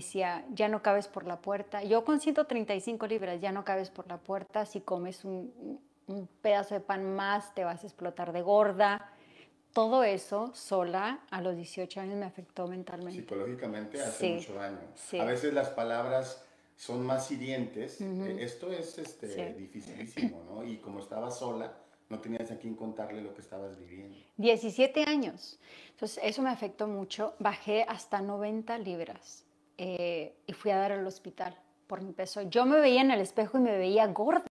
decía, ya no cabes por la puerta. Yo con 135 libras, ya no cabes por la puerta. Si comes un, un pedazo de pan más, te vas a explotar de gorda. Todo eso sola a los 18 años me afectó mentalmente. Psicológicamente hace Sí, mucho daño. sí. A veces las palabras son más hirientes. Eh, Esto es este, Sí. dificilísimo, ¿no? Y como estabas sola, no tenías a quien contarle lo que estabas viviendo. 17 años. Entonces, eso me afectó mucho. Bajé hasta 90 libras eh, y fui a dar al hospital por mi peso. Yo me veía en el espejo y me veía gorda.